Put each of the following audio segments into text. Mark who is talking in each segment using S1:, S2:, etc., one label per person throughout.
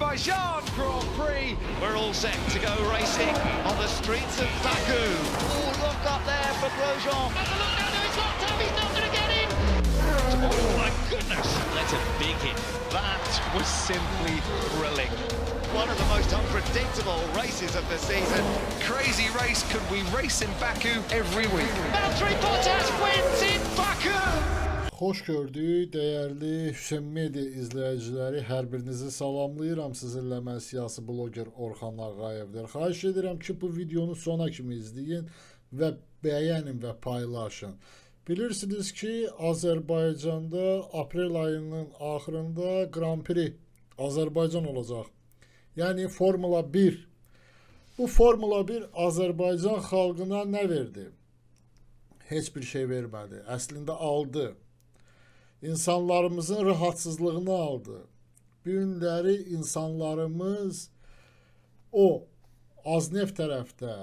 S1: Azerbaijan Grand Prix.
S2: We're all set to go racing on the streets of Baku. Oh, look up there for Grosjean.
S3: Have a look now, no, he's locked up, he's not going to get in.
S2: Oh my goodness.
S3: That's a big hit.
S2: That was simply thrilling. One of the most unpredictable races of the season.
S1: Crazy race. Could we race in Baku every week?
S3: Valtteri Bottas wins in Baku.
S4: Xoş gördük, dəyərli Hüseyn Media izləyiciləri. Hər birinizi salamlayıram. Sizinlə mən siyasi bloger Orxan Ağayevdir. Xahiş edirəm ki, bu videonu sona kimi izləyin və bəyənin və paylaşın. Bilirsiniz ki, Azərbaycanda aprel ayının axırında Grand Prix Azərbaycan olacaq. Yəni Formula 1. Bu Formula 1 Azərbaycan xalqına nə verdi? Heç bir şey vermədi. Əslində aldı. İnsanlarımızın rahatsızlığını aldı. Bu günləri insanlarımız o Aznef tərəfdə,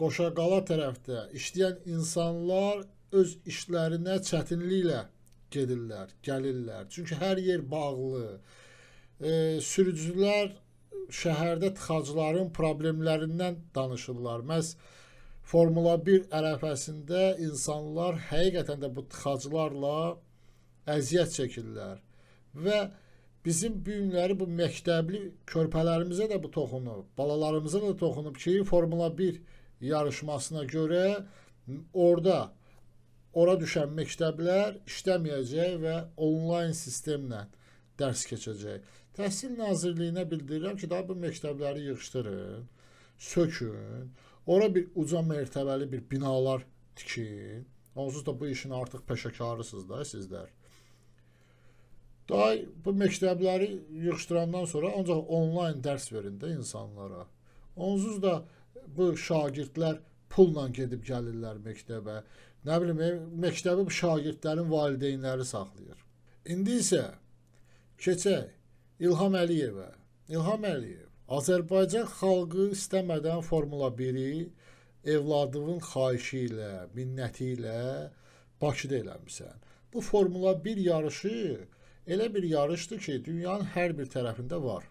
S4: Qoşaqala tərəfdə işləyən insanlar öz işlərinə çətinliklə gedirlər, gəlirlər. Çünki hər yer bağlı. E, sürücülər şəhərdə tıxacların problemlərindən danışırlar. Məs Formula 1 ərəfəsində insanlar həqiqətən də bu tıxaclarla əziyyət çəkirlər və bizim bu günləri bu məktəbli körpələrimizə də bu toxunub, balalarımıza da toxunub ki, Formula 1 yarışmasına görə orada ora düşən məktəblər işləməyəcək və onlayn sistemlə dərs keçəcək. Təhsil Nazirliyinə bildirirəm ki, daha bu məktəbləri yığışdırın, sökün, ora bir uca mərtəbəli bir binalar tikin. Onsuz da bu işin artıq peşəkarısınız da sizlər. Day bu məktəbləri yığışdırandan sonra ancaq onlayn dərs verin də insanlara. Onsuz da bu şagirdlər pulla gedib gəlirlər məktəbə. Nə bilim, məktəbi bu şagirdlərin valideynləri saxlayır. İndi isə keçək İlham Əliyevə. İlham Əliyev Azərbaycan xalqı istəmədən Formula 1-i evladının xahişi ilə, minnəti ilə Bakıda eləmisən. Bu Formula 1 yarışı elə bir yarışdır ki, dünyanın hər bir tərəfində var.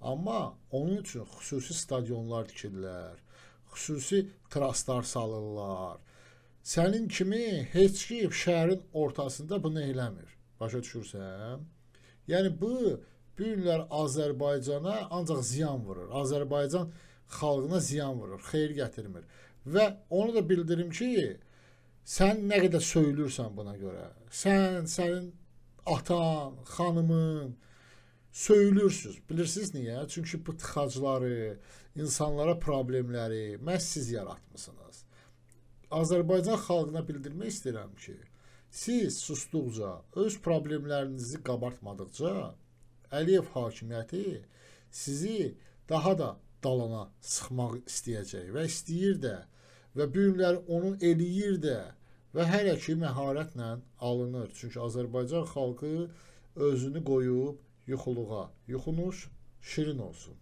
S4: Amma onun üçün xüsusi stadionlar tikirlər, xüsusi traslar salırlar. Sənin kimi heç kim şəhərin ortasında bunu eləmir. Başa düşürsən? Yəni bu bu günlər Azərbaycana ancaq ziyan vurur. Azərbaycan xalqına ziyan vurur, xeyir gətirmir. Və onu da bildirim ki, sən nə qədər söylürsən buna görə. Sən, sənin atan, xanımın söylürsüz. Bilirsiniz niyə? Çünki bu tıxacları, insanlara problemləri məhz siz yaratmısınız. Azərbaycan xalqına bildirmək istəyirəm ki, siz susduqca, öz problemlərinizi qabartmadıqca Əliyev hakimiyyəti sizi daha da dalana sıxmaq istəyəcək və istəyir də və bu günlər onu eləyir də və hələ ki məharətlə alınır. Çünki Azərbaycan xalqı özünü qoyub yuxuluğa. Yuxunuz şirin olsun.